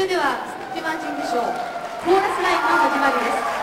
れではスティマンチングショーコーラスラインの始まりです。